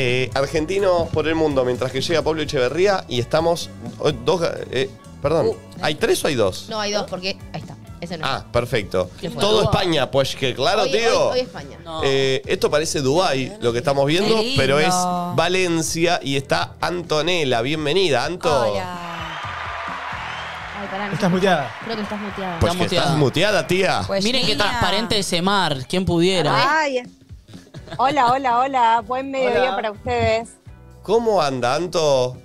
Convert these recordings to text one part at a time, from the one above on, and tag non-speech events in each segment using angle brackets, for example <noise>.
Eh, argentinos por el mundo, mientras que llega Pablo Echeverría y estamos. oh, Dos. eh, perdón, Uh. ¿hay tres o hay dos? No, hay dos, porque. Ahí está. Ese no. Ah, perfecto. Todo. España, pues que claro, Hoy- tío. Hoy, hoy España. Eh, esto parece Dubai, lo que estamos viendo, Qué lindo. pero es Valencia y está Antonella. Bienvenida, Anto. Ay, pará, Estás muteada. Creo que estás muteada. Pues Está que estás muteada. tía. Pues Miren qué transparente ese mar. ¿Quién pudiera? Ay. Hola, hola, hola. Buen mediodía Hola. para ustedes. ¿Cómo anda, Anto?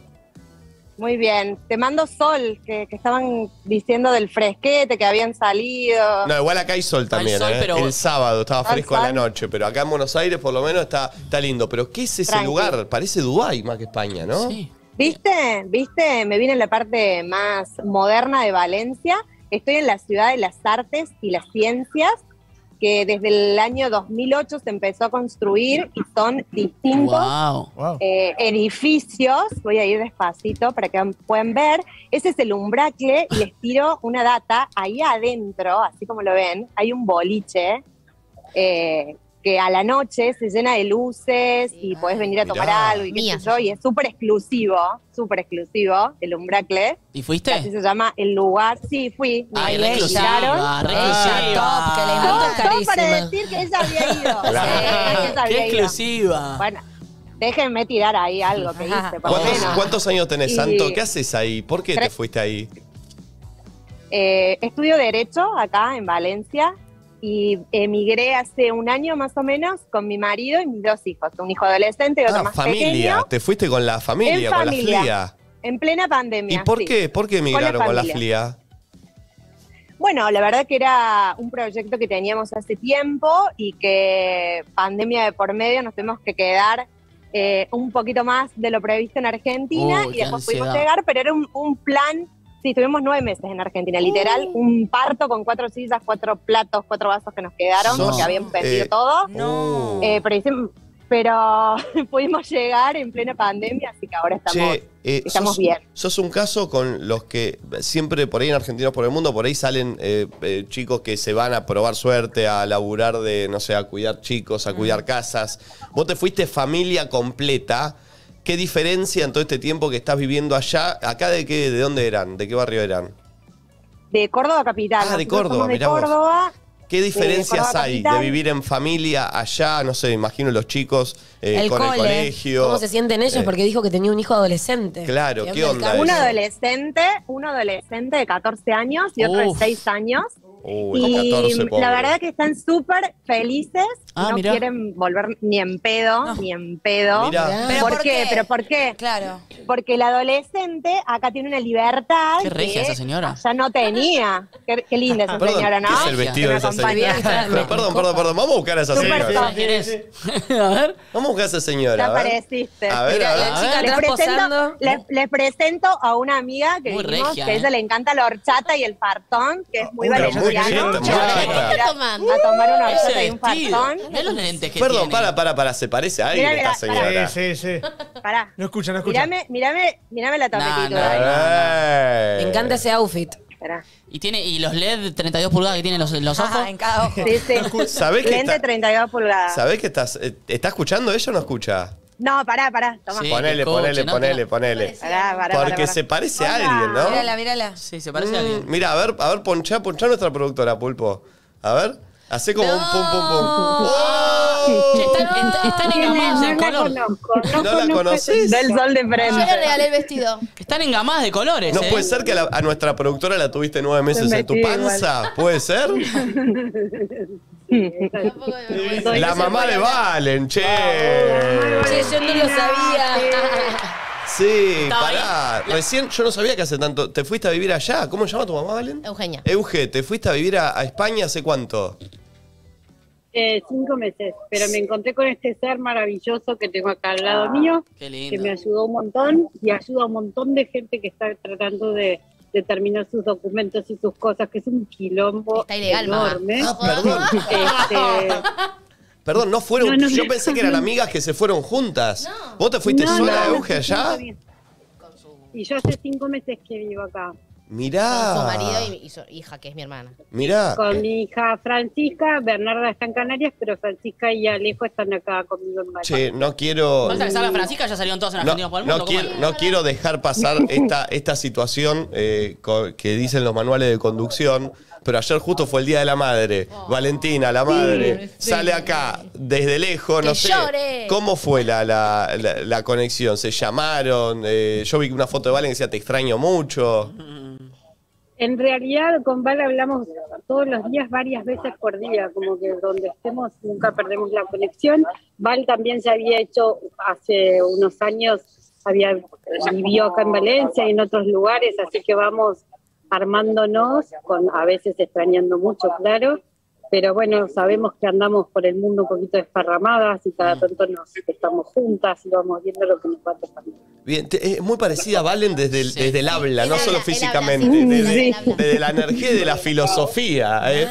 Muy bien. Te mando sol, que, que estaban diciendo del fresquete, que habían salido. No, igual acá hay sol también, sol, ¿eh? pero- El sábado estaba fresco a la noche, pero acá en Buenos Aires por lo menos está, está lindo. Pero ¿qué es ese Tranqui. lugar? Parece Dubai más que España, ¿no? Sí. ¿Viste? ¿Viste? Me vine en la parte más moderna de Valencia. Estoy en la ciudad de las artes y las ciencias, que desde el año 2008 se empezó a construir y son distintos Wow. Wow. eh, edificios, voy a ir despacito para que puedan ver, ese es el umbracle y les tiro una data, ahí adentro, así como lo ven, hay un boliche eh, que a la noche se llena de luces y podés venir a tomar Mirá. algo y qué Mía. sé yo, y es súper exclusivo, súper exclusivo, el umbracle, ¿Y así fuiste? se llama el lugar, sí, fui, me Ay, Ay, re ella. exclusiva, re Ella, exclusiva. top, que todo para decir que ella había ido. Claro. <laughs> Sí, que ella Qué había ido. exclusiva. Bueno, déjenme tirar ahí algo que hice, por ¿Cuántos, menos. cuántos años tenés, Y- Anto? ¿Qué haces ahí? ¿Por qué te fuiste ahí? Eh, estudio Derecho acá en Valencia y emigré hace un año más o menos con mi marido y mis dos hijos, un hijo adolescente y otro Ah, más familia. pequeño, Te fuiste con la familia, En con familia. la FLIA. en plena pandemia. ¿Y por sí. qué? ¿Por qué emigraron con la familia. FLIA? Bueno, la verdad que era un proyecto que teníamos hace tiempo y que pandemia de por medio nos tuvimos que quedar eh, un poquito más de lo previsto en Argentina Uy, y después pudimos llegar, pero era un, un plan, sí, estuvimos nueve meses en Argentina, literal, un parto con cuatro sillas, cuatro platos, cuatro vasos que nos quedaron porque habían pedido eh, todo. No. Eh, pero, hicimos- pero <laughs> pudimos llegar en plena pandemia, así que ahora estamos, Che, eh, estamos sos, bien. sos un caso con los que siempre por ahí en Argentinos por el Mundo, por ahí salen eh, eh, chicos que se van a probar suerte, a laburar de, no sé, a cuidar chicos, a cuidar casas. Vos te fuiste familia completa. ¿Qué diferencia en todo este tiempo que estás viviendo allá? ¿Acá de qué, de dónde eran? ¿De qué barrio eran? De Córdoba Capital. Ah, de Córdoba, de mirá vos. Córdoba. ¿Qué diferencias Córdoba hay de vivir en familia allá? No sé, imagino los chicos eh, El con el cole. colegio. ¿Cómo se sienten ellos? Eh, Porque dijo que tenía un hijo adolescente. Claro, ¿qué onda? Un adolescente, un adolescente de 14 años y otro de Uf. 6 años. Uy, y 14, pobre. la verdad que están súper felices. Ah, no mirá. quieren volver ni en pedo, No. ni en pedo. Mirá. ¿Pero ¿Por, por qué? qué? ¿Pero por qué? Claro. Porque el adolescente acá tiene una libertad Qué regia esa señora. ya no tenía. Qué, qué linda esa Perdón, señora, ¿no? ¿qué es el vestido de esa señora? Pero perdón, perdón, perdón. Vamos a buscar a esa señora. <laughs> a ver. Vamos a buscar a esa señora. Te apareciste. A ver, Mira, a ver. la chica ver. Les presento, posando. les, les presento a una amiga que vimos, regia, que a ella ¿eh? le encanta la horchata y el fartón, que es muy. Cheta, cheta. ir a- tomando? A tomar una horchata y un fartón. Mirá los lentes que Perdón, tiene. para, para, para. Se parece a alguien Mira, esta señora. Sí, sí, sí. <laughs> Pará. No escucha, no escucha. Mirame, mirame, mirame la tapetita. no. Eh. Me encanta ese outfit. Pará. Y tiene y los LED 32 pulgadas que tienen los, los ojos. Ajá, en cada ojo. <laughs> Sí, sí. ¿Sabés que Lente está- 32 pulgadas. ¿Sabés que estás, eh, está escuchando ella o no escucha? No, pará, pará. Toma. Sí. ponele, ponele, ¿no? ponele, ponele. Pará, pará, Porque pará, se parece a alguien, ¿no? Mírala, mírala. Sí, se parece a Mm, alguien. mira, a ver, a ver, ponchá, ponchá a nuestra productora, Pulpo. A ver, hace como un pum, pum, pum. ¡Oh! Están, est- están engamadas de No la color. conozco. No, ¿No la conoces? Del sol de Yo le frente. regalé el vestido. Están engamadas de colores, No ¿eh? puede ser que la- a nuestra productora la tuviste nueve meses Se en tu panza. ¿Puede ser? <laughs> La mamá de Valen, che. Che, yo no lo sabía. Sí, pará. Recién yo no sabía que hace tanto. ¿Te fuiste a vivir allá? ¿Cómo se llama tu mamá, Valen? Eugenia. Euge, ¿te fuiste a vivir a, a España hace cuánto? Eh, cinco meses, pero me encontré con este ser maravilloso que tengo acá al lado mío, Qué que lindo. me ayudó un montón y ayuda a un montón de gente que está tratando de, de terminar sus documentos y sus cosas, que es un quilombo Está ilegal, mamá. enorme. Ah, perdón. Este, <laughs> Perdón, no fueron. No, no, yo no. pensé que eran amigas que se fueron juntas. ¿Vos te fuiste no, sola, no, Euge, no, allá? Y yo hace cinco meses que vivo acá. Mirá. Con su marido y, y su hija, que es mi hermana. Mirá. Con mi hija Francisca, Bernarda está en Canarias, pero Francisca y Alejo están acá conmigo en Miami. Che, no quiero. Falta que salga Francisca, ya salieron todos en No, Argentinos por el no mundo. no quiero dejar pasar <laughs> esta, esta situación eh, que dicen los manuales de conducción, pero ayer justo fue el Día de la Madre. Valentina, la madre, sí. sale acá desde lejos, ¡Que no sé. llore! ¿Cómo fue la, la- la- la conexión? ¿Se llamaron? Eh, yo vi una foto de Valen que decía te extraño mucho. <laughs> En realidad, con Val hablamos todos los días, varias veces por día, como que donde estemos nunca perdemos la conexión. Val también se había hecho hace unos años, había vivió acá en Valencia y en otros lugares, así que vamos armándonos, con a veces extrañando mucho, claro, pero bueno, sabemos que andamos por el mundo un poquito desparramadas y cada tanto nos estamos juntas y vamos viendo lo que nos va tocando. Bien, te- es muy parecida a Valen desde el, Sí. desde el habla, no habla- solo físicamente, habla desde, Sí. La energía y de la filosofía. ¿eh?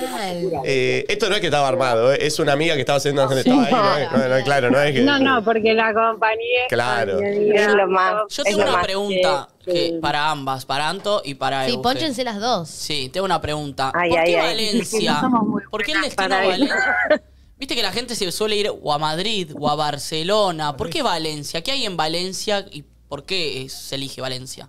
Eh, esto no es que estaba armado, ¿eh? es una amiga que estaba haciendo estaba ahí, no, es- no, no, claro, no es que. No, no, porque la compañía Claro. Es lo más. Yo Es tengo lo una más. pregunta para ambas, para Anto y para Sí, Euge. pónchense las dos. Sí, tengo una pregunta. Ay, ¿Por ay, qué ay. Valencia? No ¿Por qué el destino Valencia? <laughs> Viste que la gente se suele ir o a Madrid o a Barcelona. ¿Por qué Valencia? ¿Qué hay en Valencia y por qué se elige Valencia?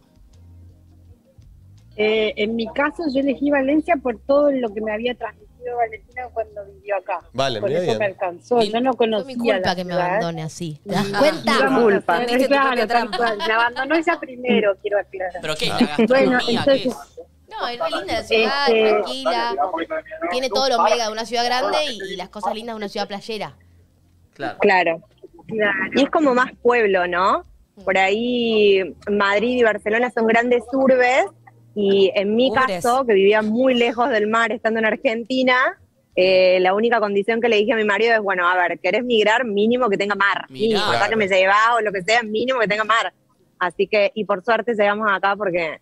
Eh, en mi caso, yo elegí Valencia por todo lo que me había transmitido Valentina cuando vivió acá. Vale, por mira eso bien. me alcanzó. Yo no conocía mi culpa la que me abandone así. ¿Te das cuenta? íbamos Culpa. hacer- claro, tal. Me abandonó ella primero, quiero aclarar. ¿Pero qué es? ¿La Bueno, entonces, es? No, es re linda la ciudad, Este- tranquila. Tiene todo lo mega de una ciudad grande y, y las cosas lindas de una ciudad playera. Claro. Claro. claro. Y es como más pueblo, ¿no? Por ahí Madrid y Barcelona son grandes urbes y en mi Urbes. caso, que vivía muy lejos del mar estando en Argentina, eh, la única condición que le dije a mi marido es, bueno, a ver, ¿querés migrar? Mínimo que tenga mar. Mínimo, Claro. que me llevaba o lo que sea, mínimo que tenga mar. Así que, y por suerte llegamos acá porque,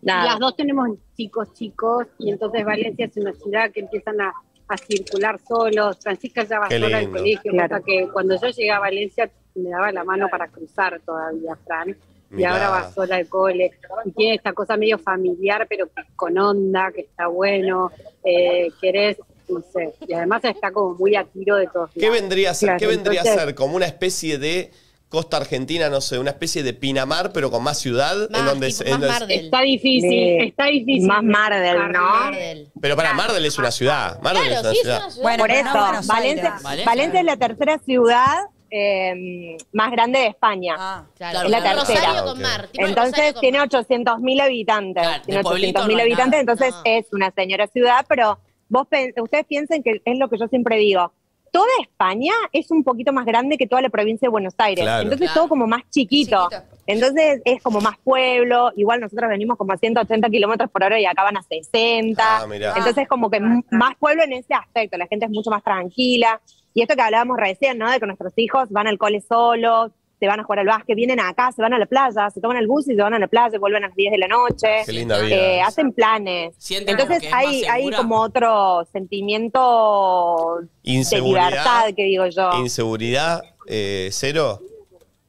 nada. Las dos tenemos chicos chicos y entonces Valencia es una ciudad que empiezan a, a circular solos. Francisca ya va sola al colegio, Claro. cosa que cuando yo llegué a Valencia me daba la mano para cruzar todavía, Fran. Y Mirá. ahora va sola al cole. Y tiene esta cosa medio familiar, pero con onda, que está bueno. Eh, querés, no sé. Y además está como muy a tiro de todos ¿Qué vendría a ser? Claro, ¿Qué vendría a ser? Como una especie de costa argentina, no sé, una especie de Pinamar, pero con más ciudad, Más, en donde, tipo, en más donde- Mar del- Está difícil, De- está difícil. más Mar del, buscar. ¿no? Mar del. Pero para Mardel es una ciudad. Mardel es una sí, es ciudad. una ciudad. Bueno, Por eso. Valencia. Valencia es la tercera ciudad eh, más grande de España. Ah. Claro, Es la tercera. Rosario con Ok. mar. tipo Entonces Rosario con tiene mar. 800.000 habitantes. Claro, tiene de pueblito 800.000 no habitantes, entonces No. es una señora ciudad, pero vos ustedes piensen que es lo que yo siempre digo. Toda España es un poquito más grande que toda la provincia de Buenos Aires. Claro. Entonces Claro. todo como más chiquito. Chiquito. Entonces es como más pueblo. Igual nosotros venimos como a 180 kilómetros por hora y acá van a 60. Ah. Entonces como que más pueblo en ese aspecto. La gente es mucho más tranquila. Y esto que hablábamos recién, ¿no? De que nuestros hijos van al cole solos, se van a jugar al básquet, vienen acá, se van a la playa, se toman el bus y se van a la playa, vuelven a las 10 de la noche. Qué linda vida. Eh, hacen planes. Sienten Entonces hay, hay como otro sentimiento de Inseguridad. libertad, que digo yo. Inseguridad, eh, cero.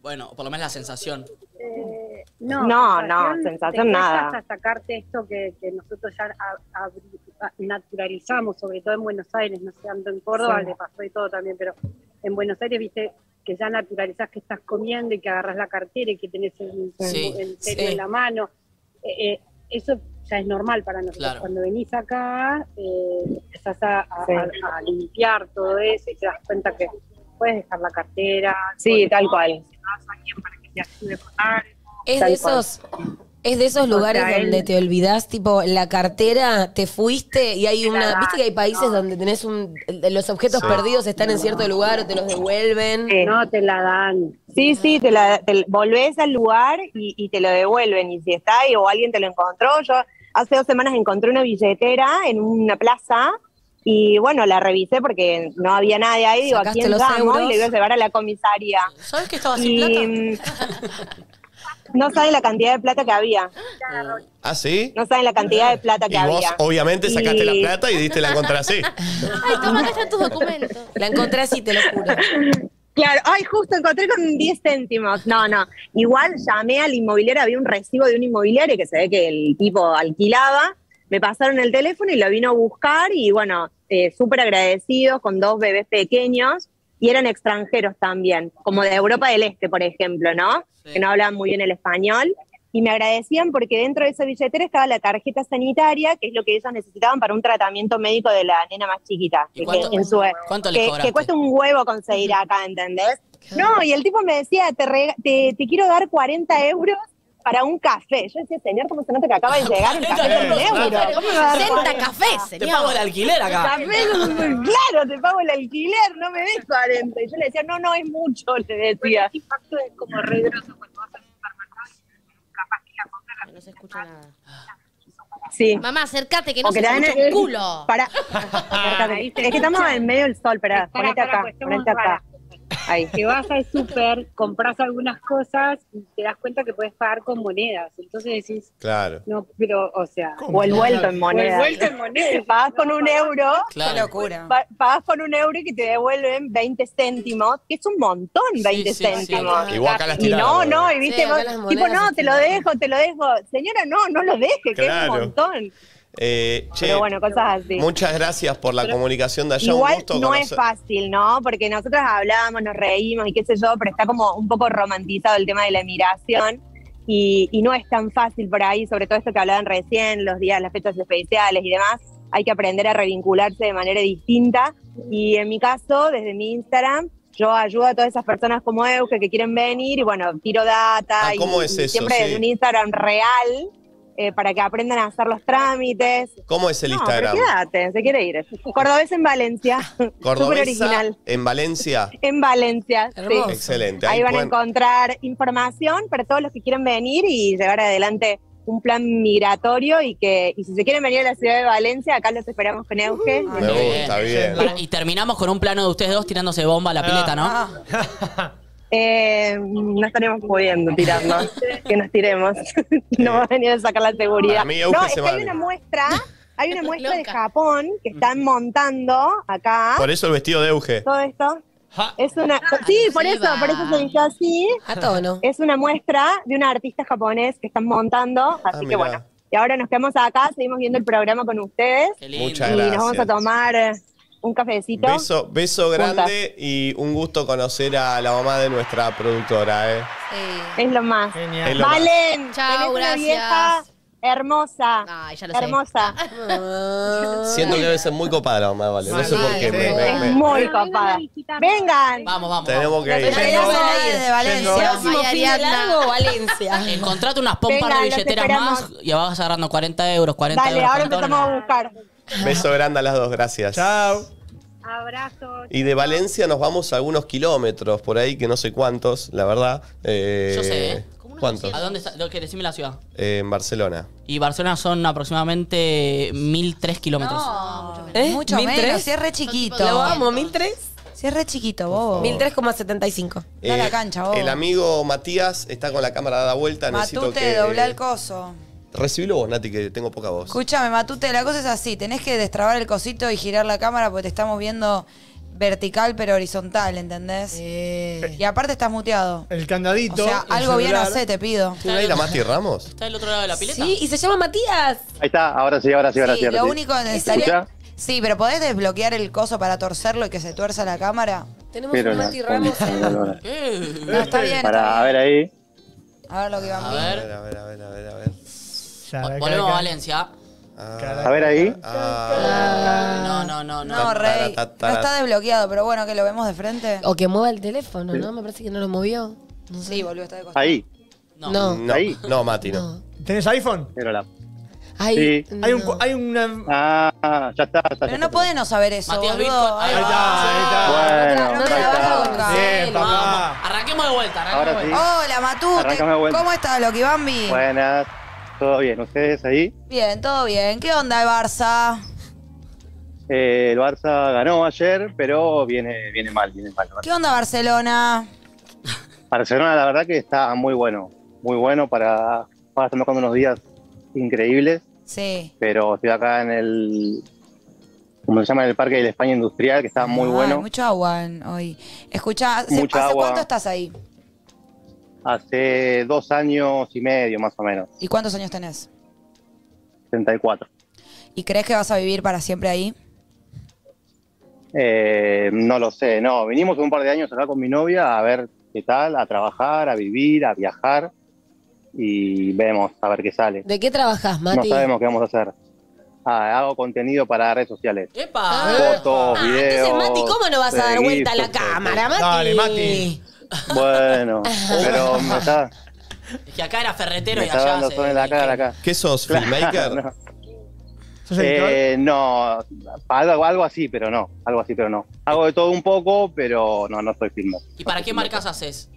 Bueno, por lo menos la sensación. Eh, No, no, sensación, sensación te nada. hasta sacarte esto que, que nosotros ya a- a- a- naturalizamos, sobre todo en Buenos Aires, no sé, tanto en Córdoba, Sí. le pasó y todo también, pero en Buenos Aires, viste, que ya naturalizás que estás comiendo y que agarras la cartera y que tenés el, Sí, el sí. en la mano. Eh, eh, eso ya es normal para nosotros. Claro. Cuando venís acá, eh, empezás a, a- Sí. a- a limpiar todo eso y te das cuenta que puedes dejar la cartera. Sí, tal cual. necesitas a alguien para que te ayude con algo. Es de esos. Es de esos lugares sea, él- donde te olvidás, tipo, la cartera, te fuiste y hay una. ¿Viste que hay países no. donde tenés un. Los objetos Sí. perdidos están en cierto lugar o te los devuelven? No te la dan. Sí, sí, te, la, te volvés al lugar y, y te lo devuelven. Y si está ahí o alguien te lo encontró, yo hace dos semanas encontré una billetera en una plaza y bueno, la revisé porque no había nadie ahí. Digo, ¿a quién los llamo? euros. Y le iba a llevar a la comisaría. ¿Sabes que estaba sin Y plata? <laughs> no saben la cantidad de plata que había. ¿Ah, sí? No saben la cantidad de plata que Y vos, había. obviamente, sacaste Y- la plata y diste la contra así. <laughs> Ay, toma, acá están tus documentos. La encontré así, te lo juro. Claro, ay, justo encontré con 10 céntimos. No, no. Igual llamé al inmobiliario, había un recibo de un inmobiliario que se ve que el tipo alquilaba. Me pasaron el teléfono y lo vino a buscar y bueno, eh, súper agradecidos con dos bebés pequeños y eran extranjeros también, como de Europa del Este, por ejemplo, ¿no? Sí. Que no hablaban muy bien el español. Y me agradecían porque dentro de esa billetera estaba la tarjeta sanitaria, que es lo que ellos necesitaban para un tratamiento médico de la nena más chiquita. ¿Y que- cuánto- en su- cuánto le que, cuesta un huevo conseguir acá, ¿entendés? No, y el tipo me decía, te, te, te quiero dar 40 euros para un café. Yo decía, señor, ¿cómo se nota que acaba de <laughs> llegar el café por un euro? ¿Cómo me va a dar 60 cafés, Te señor. pago el alquiler acá. Café, claro, te pago el alquiler, no me des 40. Y yo le decía, no, no, es mucho, <laughs> le decía. Ese impacto es como re grosso cuando vas al supermercado y capaz que la compra la No se escucha nada. Sí. Mamá, acércate, que no se te escucha el- culo. Para. <laughs> Acércate. es que estamos en medio del sol, pará, ponete acá, ponete acá. Ahí. que vas al súper, compras algunas cosas y te das cuenta que puedes pagar con monedas. Entonces decís, Claro. no, pero, o sea, O el vuelto en o moneda. el vuelto en monedas. Pagás con un euro, Qué Claro. locura. pa- pagás con un euro y que te devuelven 20 céntimos, que es un montón, 20 Sí, sí, sí. céntimos. Igual acá las Y tiradas, no, no, y viste, vos, tipo, monedas no, te lo dejo, te lo dejo. Señora, no, no lo deje, que es un montón. Eh, che, Pero bueno, cosas así. muchas gracias por la comunicación de allá. un Igual gusto no es conocer- fácil, ¿no? Porque nosotros hablábamos, nos reímos y qué sé yo, pero está como un poco romantizado el tema de la emigración y, y no es tan fácil por ahí, sobre todo esto que hablaban recién, los días, las fechas especiales y demás. Hay que aprender a revincularse de manera distinta y en mi caso, desde mi Instagram, yo ayudo a todas esas personas como Euge que quieren venir y bueno, tiro data Ah, y, ¿cómo es y eso? siempre Sí. desde un Instagram real eh, para que aprendan a hacer los trámites. ¿Cómo es el no, Instagram? pero quédate, se quiere ir. Cordobés en Valencia. <laughs> Súper Cordobesa original. en Valencia. En Valencia, sí. Excelente. Ahí van a encontrar información para todos los que quieren venir y llevar adelante un plan migratorio y que y si se quieren venir a la ciudad de Valencia, acá los esperamos con Euge. Me Bien. gusta, bien. Pará, Y terminamos con un plano de ustedes dos tirándose bomba a la pileta, ¿no? <laughs> Ah, Eh, no estaremos pudiendo tirarnos, que nos tiremos. <laughs> no va a venir a sacar la seguridad. Mí, no, es se que hay una muestra, hay una <laughs> muestra de. Japón que están montando acá. Por eso el vestido de Euge. todo esto. Es una, sí, por eso, por eso se dice así. a tono. Es una muestra de un artista japonés que están montando, así que bueno. Y ahora nos quedamos acá, seguimos viendo el programa con ustedes Qué lindo. Muchas y gracias. nos vamos a tomar un cafecito. Beso, beso grande y un gusto conocer a la mamá de nuestra productora, ¿eh? Es lo más. Genial. Es lo más. Valen, Chao, tenés una gracias. vieja hermosa. Ay, ya lo sé. hermosa. <laughs> Siento que debe ser muy copada la mamá, vale. No sé por qué. Sí. me- me- Es muy copada. Vengan. Vamos, vamos. Tenemos que ir. esperamos. Valencia de Valencia. Próximo Ay, fin de largo, Valencia. <laughs> Encontrate unas pompas de billeteras más y vas agarrando 40 euros, 40 Dale, euros. ahora 40 empezamos a buscar. Beso grande a las dos, gracias. Chao. Abrazos. Y de Valencia nos vamos a algunos kilómetros por ahí, que no sé cuántos, la verdad. Eh, Yo sé, ¿eh? ¿Cuántos? ¿A dónde está? Lo que decime la ciudad. Eh, en Barcelona. Y Barcelona son aproximadamente 1003 kilómetros. ¿Eh? Mucho ¿Mil menos, tres? si es re chiquito. Lo vamos, ¿mil tres? Si es re chiquito, vos. Mil tres coma setenta y cinco. Da la cancha, vos. Eh, El amigo Matías está con la cámara dada vuelta. Necesito Matute, que. dobla el coso. Recibilo vos, Nati, que tengo poca voz. Escúchame, Matute, la cosa es así. Tenés que destrabar el cosito y girar la cámara porque te estamos viendo vertical pero horizontal, ¿entendés? Eh, Y aparte estás muteado. El O candadito. sea, el algo bien hacé, te pido. ¿Tiene ahí la Mati Ramos? ¿Está del otro lado de la pileta? sí, y se llama Matías. Ahí está, ahora sí, ahora sí, ahora sí. Sí, ahora lo sí. único que ¿Me necesitaría... escucha? Sí, pero ¿podés desbloquear el coso para torcerlo y que se tuerza la cámara? Tenemos Pero un la Mati Ramos. lora. Eh, No, está bien, está Para, a bien. ver ahí. A ver lo que va A a ver, a ver, a ver, a ver, a ver. Volvemos a Valencia. Ah, A ver ahí. ah. No, no, no, no. No, Rey, no está desbloqueado, pero bueno, que lo vemos de frente. O que mueva el teléfono, ¿no? Me parece que no lo movió. No sé. Sí, volvió, está de costado. Ahí. No. No. Ahí. no, Mati, no. No. ¿Tenés iPhone? Pero la. Ay, Sí. Hay, un, hay una. Ah, ya está. ya está, Pero ya no está. puede no saber eso, Matías boludo. Bitcoin. Ahí Ahí está, ahí está. Bueno, No te ahí la vas a volcar. Bien, papá. arranquemos de vuelta, Ahora arranquemos de sí. vuelta. Hola, vuelta. ¿Cómo estás, Loki Bambi? Buenas. Todo bien. ¿Ustedes ahí? Bien, todo bien. ¿Qué onda el Barça? Eh, el Barça ganó ayer, pero viene, viene mal, viene mal. ¿Qué onda Barcelona? Barcelona, la verdad que está muy bueno. Muy bueno para. Ahora estamos con unos días increíbles, Sí. pero estoy acá en el. como se llama, en el Parque de la España Industrial, que está muy Ay, bueno. mucho agua hoy. Escucha, ¿hace, hace cuánto estás ahí? Hace dos años y medio, más o menos, ¿Y cuántos años tenés? 34. ¿Y crees que vas a vivir para siempre ahí? Eh, no lo sé, no. Vinimos un par de años acá con mi novia a ver qué tal, a trabajar, a vivir, a viajar y vemos a ver qué sale. ¿De qué trabajas, No Mati? sabemos qué vamos a hacer. Ah, hago contenido para redes sociales. ¡Epa! Fotos, Ah, videos. entonces, Mati, ¿cómo no vas a dar vuelta a la cámara, Mati? Dale, Mati. Bueno, <laughs> pero me está, Es que acá era ferretero me y allá dando se- sol en la cara acá. ¿Qué sos, Claro, filmmaker? no. Eh, no, algo, algo así, pero no. Algo así, pero no. Hago de todo un poco, pero no, no soy filmer. ¿Y para qué marcas haces?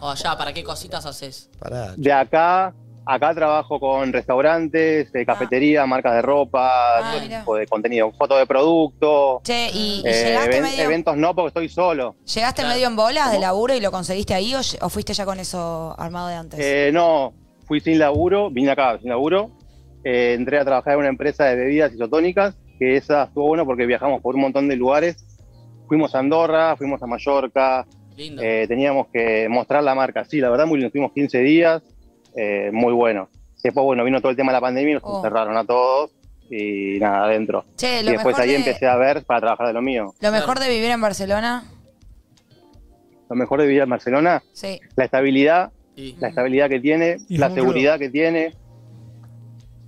O allá, ¿para qué cositas haces? Pará. De acá, acá trabajo con restaurantes, de cafetería, marcas de ropa, Ah, tipo de contenido, fotos de producto. Che, ¿y, y eh, llegaste, even- medio, Eventos no, porque estoy solo. llegaste Claro. medio en bolas de laburo y lo conseguiste ahí o, fuiste ya con eso armado de antes? Eh, no, fui sin laburo, vine acá sin laburo. Eh, entré a trabajar en una empresa de bebidas isotónicas, que esa estuvo bueno porque viajamos por un montón de lugares. Fuimos a Andorra, fuimos a Mallorca, Lindo. eh, teníamos que mostrar la marca. Sí, la verdad, muy lindo. Estuvimos 15 días, eh, muy bueno. Después, bueno, vino todo el tema de la pandemia y nos Oh. encerraron a todos y nada, adentro. che, Y después mejor, ahí de, empecé a ver para trabajar de lo mío. lo mejor de vivir en Barcelona, Lo mejor de vivir en Barcelona, sí. la estabilidad, Y- la estabilidad que tiene, Y la seguridad que tiene.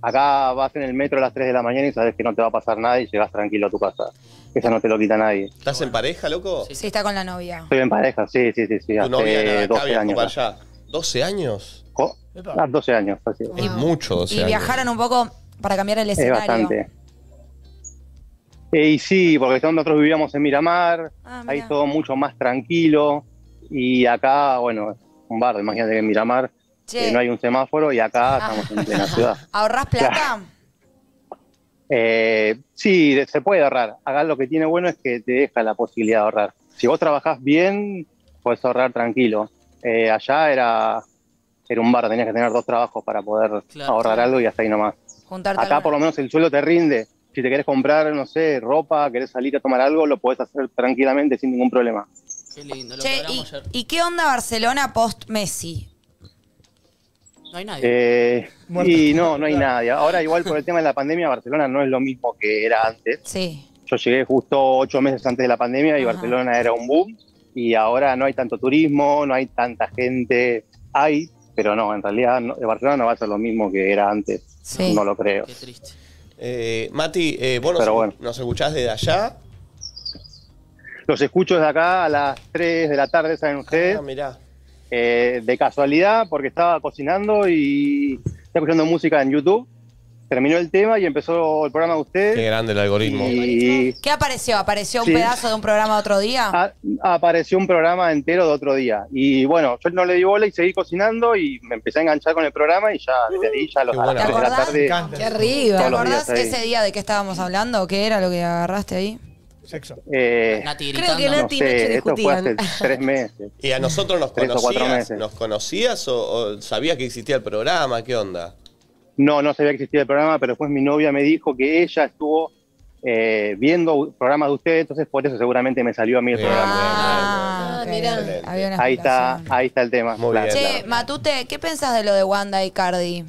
Acá vas en el metro a las 3 de la mañana y sabes que no te va a pasar nada y llegas tranquilo a tu casa. Eso no te lo quita nadie. ¿Estás en pareja, loco? Sí. Sí, está con la novia. Estoy en pareja, sí, sí, sí, sí. Tu Hace novia era de acá, 12 viajó años. para ya. allá. ¿12 años? Ah, 12 años, así. Es mucho, 12 Y años. viajaron un poco para cambiar el Es escenario. bastante. Eh, y sí, porque nosotros vivíamos en Miramar, Ah, ahí todo mucho más tranquilo. Y acá, bueno, es un barrio, imagínate que en Miramar eh, no hay un semáforo y acá Ah. estamos en plena ciudad. <laughs> ¿ahorrás plata? <laughs> Eh, sí, se puede ahorrar. Acá lo que tiene bueno es que te deja la posibilidad de ahorrar. Si vos trabajás bien, puedes ahorrar tranquilo. Eh, allá era, era un bar, tenías que tener dos trabajos para poder Claro. ahorrar algo y hasta ahí nomás. Juntarte Acá alguna- por lo menos el sueldo te rinde. Si te querés comprar, no sé, ropa, querés salir a tomar algo, lo podés hacer tranquilamente sin ningún problema. Qué lindo, lo Che, que ¿y, hablamos ayer. ¿y qué onda Barcelona post Messi? No hay nadie. Eh, y no, no hay nadie. Ahora igual por el tema de la pandemia, Barcelona no es lo mismo que era antes. Sí. Yo llegué justo ocho meses antes de la pandemia y Ajá. Barcelona era un boom. Y ahora no hay tanto turismo, no hay tanta gente. Hay, pero no, en realidad no- Barcelona no va a ser lo mismo que era antes. Sí. No lo creo. Qué triste. Eh, Mati, eh, vos nos, Pero bueno. nos escuchás desde allá. Los escucho desde acá a las 3 de la tarde, ¿saben ustedes? Ah, mirá. Eh, de casualidad, porque estaba cocinando y estaba escuchando música en YouTube. Terminó el tema y empezó el programa de Qué ustedes. grande el algoritmo. Y ¿Qué apareció? ¿Apareció un Sí. pedazo de un programa otro día? a- apareció un programa entero de otro día. Y bueno, yo no le di bola y seguí cocinando y me empecé a enganchar con el programa y ya desde ahí ya los, Qué a las buena 3 de la tarde. Qué arriba. ¿Te acordás ese día de qué estábamos hablando? ¿Qué era lo que agarraste ahí? Sexo. eh, Nati Creo que no Nati Nacho sé, esto fue hace tres meses. <laughs> ¿Y a nosotros nos o conocías? meses. ¿Nos conocías o, o sabías que existía el programa? ¿Qué onda? No, no sabía que existía el programa, pero después mi novia me dijo que ella estuvo eh, viendo programas de ustedes, entonces por eso seguramente me salió a mí el Bien, programa. Ah, ok. mirá. Había una Ahí está, explicación. ahí está el tema. Muy claro. bien. Che, Claro. Matute, ¿qué pensás de lo de Wanda y Cardi?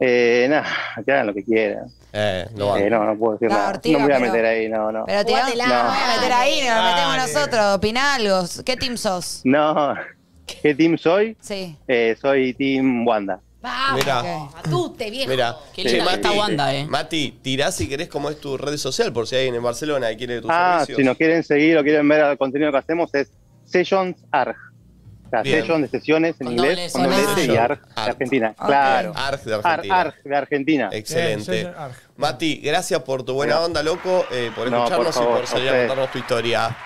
Eh, nada, que hagan lo que quieran. Eh, no Eh, no, no puedo decir nada. Ortiga, no me voy a pero- meter ahí, no, no. Pero te no, no. voy a meter ahí, nos metemos nosotros. Opina algo. ¿Qué team sos? No, <laughs> ¿qué team soy? Sí. Eh, soy Team Wanda. Vamos, Mirá. Ok. Matute, viejo. Mira, Qué linda que está Wanda, eh. Mati, tirá si querés cómo es tu red social, por si alguien en Barcelona quiere tus Ah, servicios. si nos quieren seguir o quieren ver el contenido que hacemos es Sessions ARG. O sea, Bien. Sessions de sesiones en Con inglés, con doble S y. ARG de Arg. Argentina. Claro. Arg de ARG, Argentina. ARG de Argentina. Excelente. Bien, Arg. Mati, gracias por tu buena onda, loco, eh, por No, escucharnos por favor, y por salir a contarnos tu historia.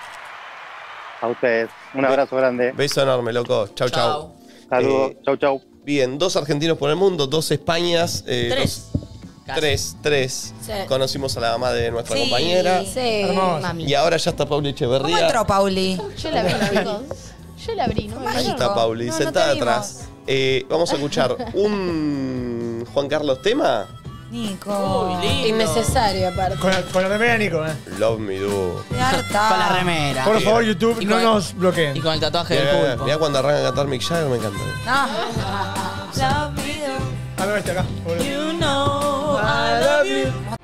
A ustedes. Un abrazo grande. Beso enorme, loco. Chau, chau. Saludos. Eh, Chau, chau. Bien, dos argentinos por el mundo, dos Españas. eh, Tres. dos- Casi. tres, tres. Sí. Conocimos a la mamá de nuestra Sí. compañera. Sí, Hermoso. mami. Y ahora ya está Pauli ¿Cómo Echeverría. entró, Pauli? Yo la abrí, chicos. <laughs> Yo la abrí, ¿no? me Ahí está Pauli, No, no te sentada vimos. atrás. Eh, vamos a escuchar un <laughs> Juan Carlos tema. Nico. Uy, lindo. Innecesario, aparte. Con la, con la remera, Nico, eh. Love me do. Harta. Con la remera. Por favor, YouTube, Y no con- nos bloqueen. Y con el tatuaje del pulpo. mira cuando arranca a cantar Mick Jagger, me encanta. No. <laughs> Love me do. Ah, no, este acá. boludo. You know I love you.